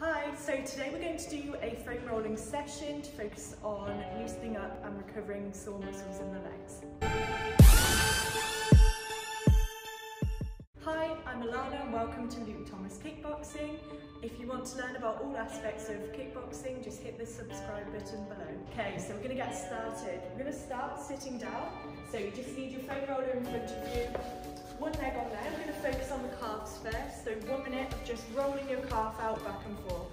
Hi, so today we're going to do a foam rolling session to focus on loosening up and recovering sore muscles in the legs. Hi, I'm Alana and welcome to Luke Thomas Kickboxing. If you want to learn about all aspects of kickboxing, just hit the subscribe button below. Okay, so we're going to get started. We're going to start sitting down. So you just need your foam roller in front of you, one leg on there. We're going to focus on the calves first. So one minute of just rolling your calf out back and forth.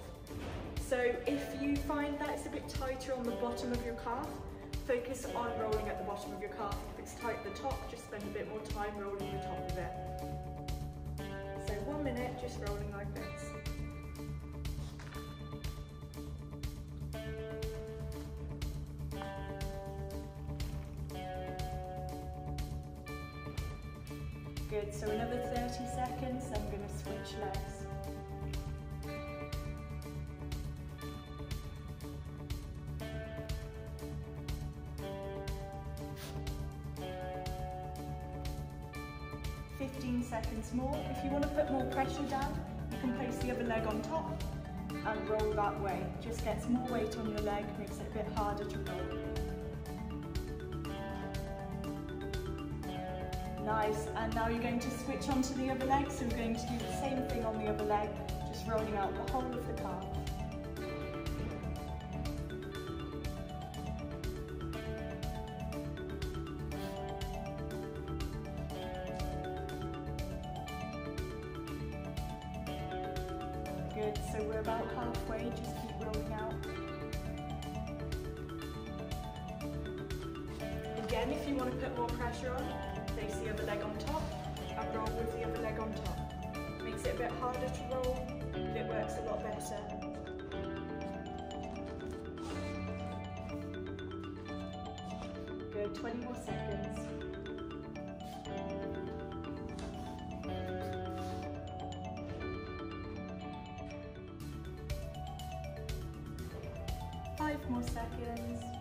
So if you find that it's a bit tighter on the bottom of your calf, focus on rolling at the bottom of your calf. If it's tight at the top, just spend a bit more time rolling the top of it. So one minute, just rolling like this. Good, so another 30 seconds, I'm to switch legs. Fifteen seconds more. If you want to put more pressure down, you can place the other leg on top and roll that way. Just gets more weight on your leg, makes it a bit harder to roll. Nice, and now you're going to switch onto the other leg, so we're going to do the same thing on the other leg, just rolling out the whole of the calf. Good, so we're about halfway, just keep rolling out. Again, if you want to put more pressure on, place the other leg on top and roll with the other leg on top. Makes it a bit harder to roll, but it works a lot better. Good, 20 more seconds. Five more seconds.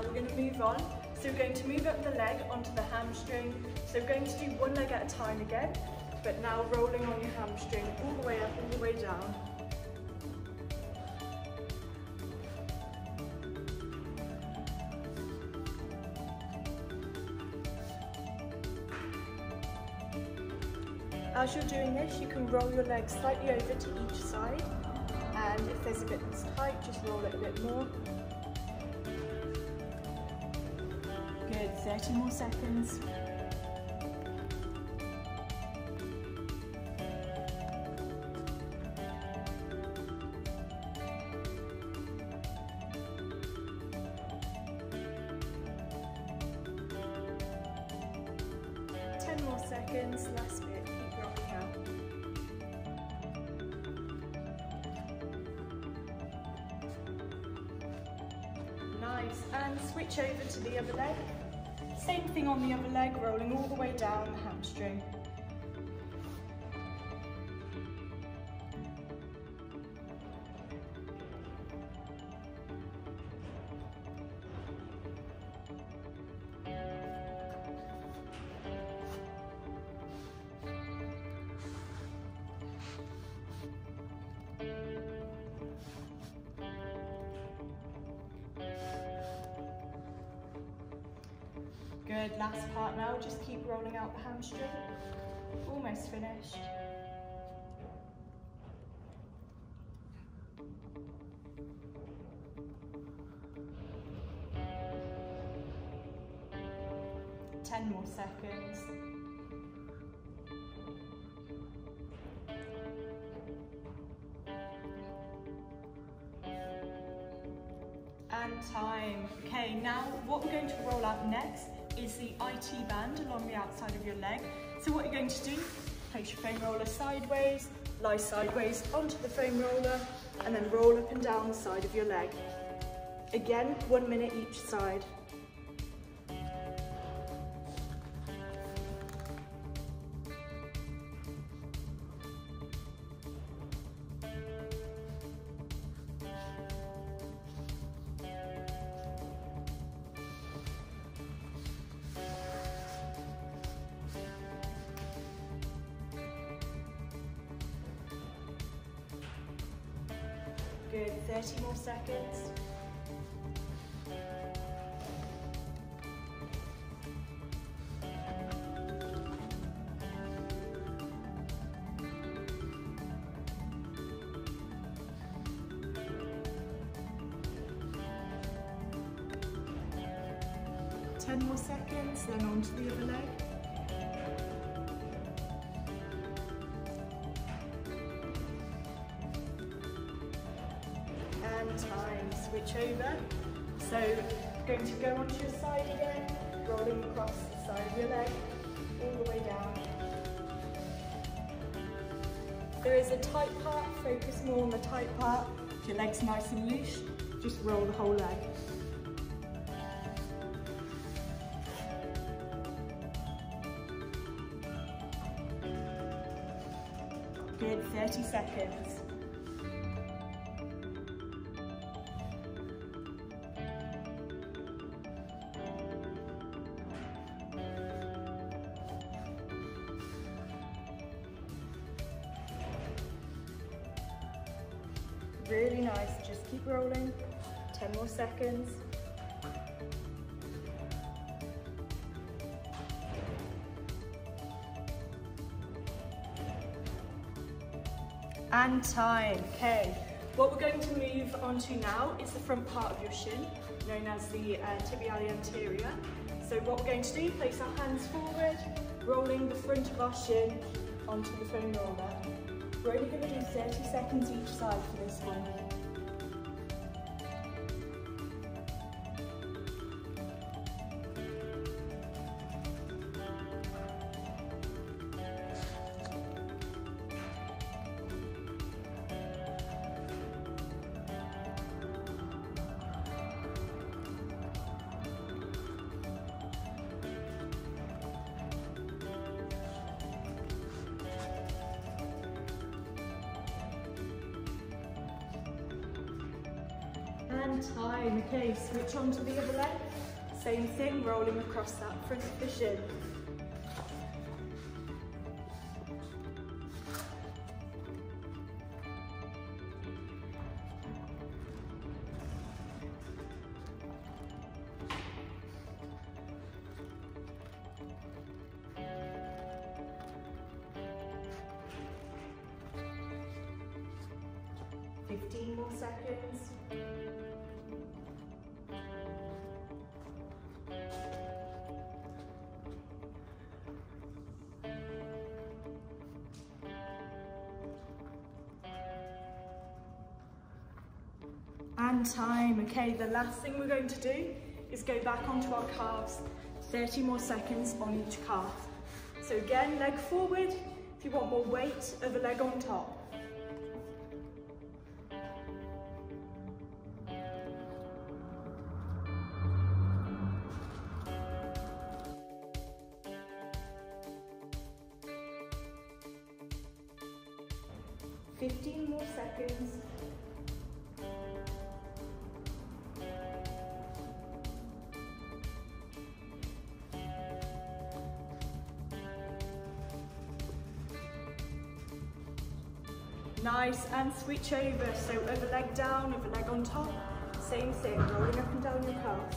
Now we're going to move on. So we're going to move up the leg onto the hamstring. So we're going to do one leg at a time again, but now rolling on your hamstring all the way up, all the way down. As you're doing this, you can roll your legs slightly over to each side. And if there's a bit that's tight, just roll it a bit more. 30 more seconds. Ten more seconds, last bit, keep rocking out. Nice, and switch over to the other leg. Same thing on the other leg, rolling all the way down the hamstring. Last part now, just keep rolling out the hamstring. Almost finished. Ten more seconds. And time. Okay, now what we're going to roll out next is the IT band along the outside of your leg. So what you're going to do, place your foam roller sideways, lie sideways onto the foam roller, and then roll up and down the side of your leg. Again, one minute each side. 30 more seconds. Ten more seconds, then on to the other leg. Time, switch over. So going to go onto your side again, rolling across the side of your leg, all the way down. There is a tight part, focus more on the tight part. If your leg's nice and loose, just roll the whole leg. Good, 30 seconds. Really nice, just keep rolling. 10 more seconds. And time, okay. What we're going to move on to now is the front part of your shin, known as the uh, tibialis anterior. So what we're going to do, place our hands forward, rolling the front of our shin onto the foam roller. We're only going to do 30 seconds each side for this one. And time. Okay, switch on to the other leg. Same thing, rolling across that front the more seconds. And time. Okay, the last thing we're going to do is go back onto our calves. 30 more seconds on each calf. So again, leg forward. If you want more weight, other leg on top. Fifteen more seconds. Nice, and switch over. So other leg down, other leg on top. Same thing, rolling up and down your calf.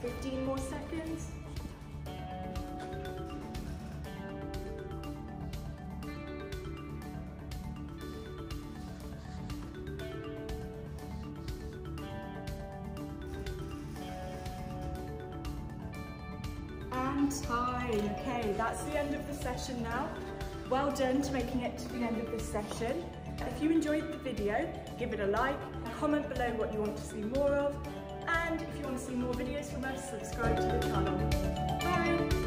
Fifteen more seconds. Time. Okay, that's the end of the session now. Well done to making it to the end of this session. If you enjoyed the video, give it a like, comment below what you want to see more of, and if you want to see more videos from us, subscribe to the channel. Bye!